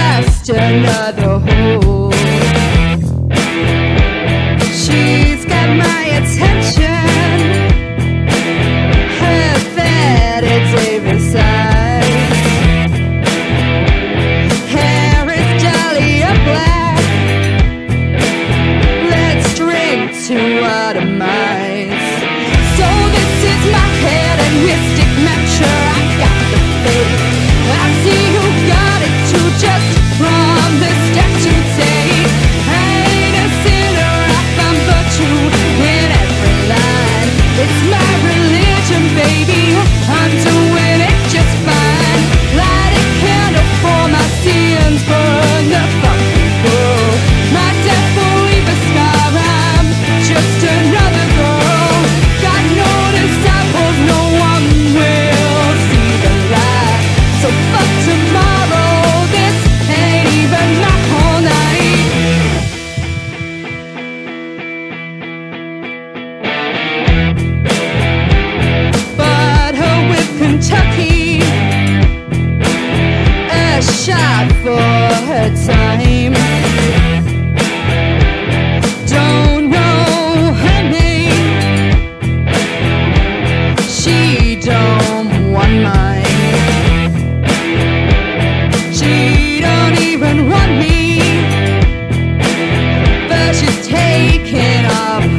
just another hole. She's got my attention.